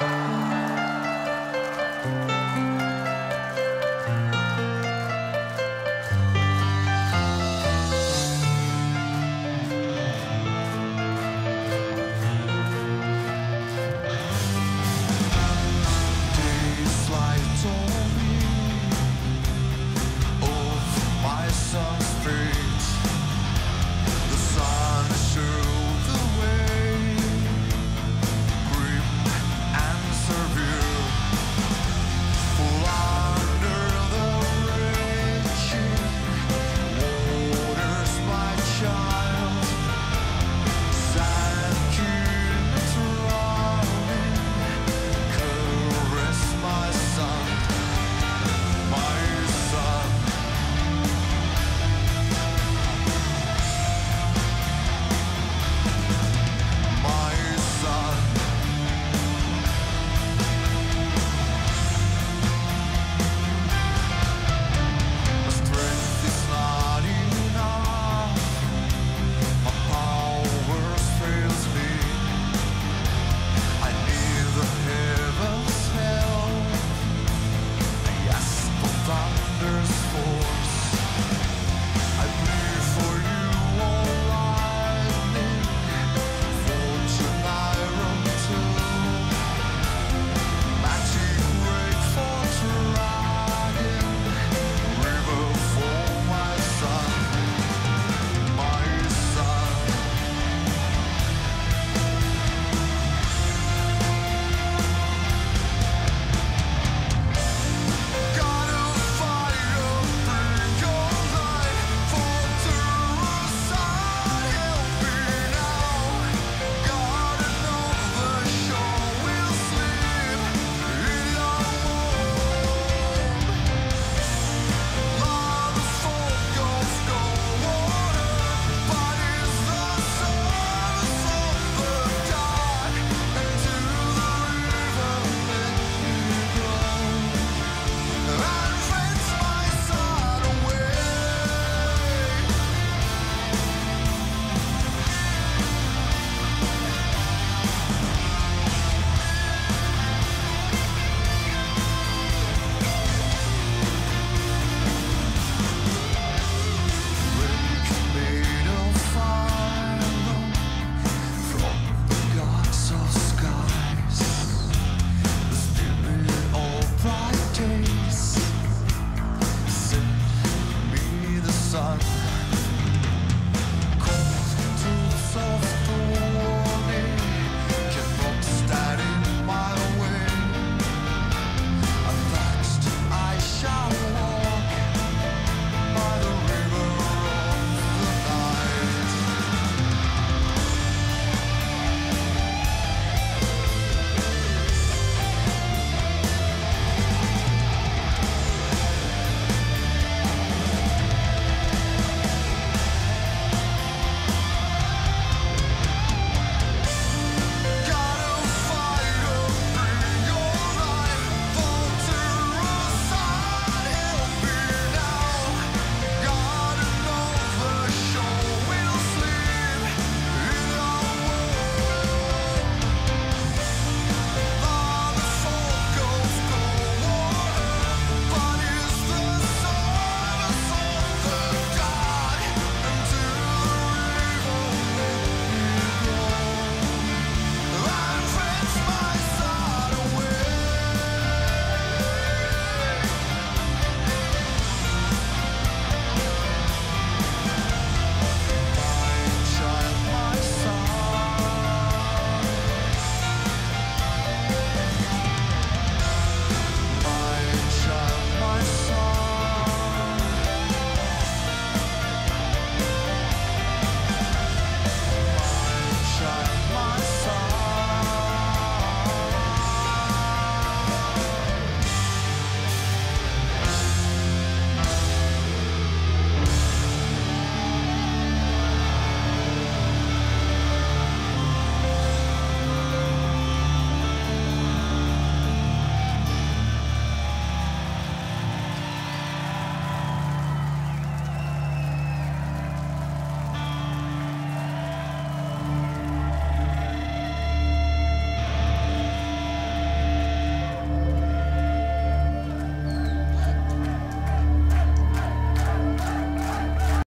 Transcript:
Bye.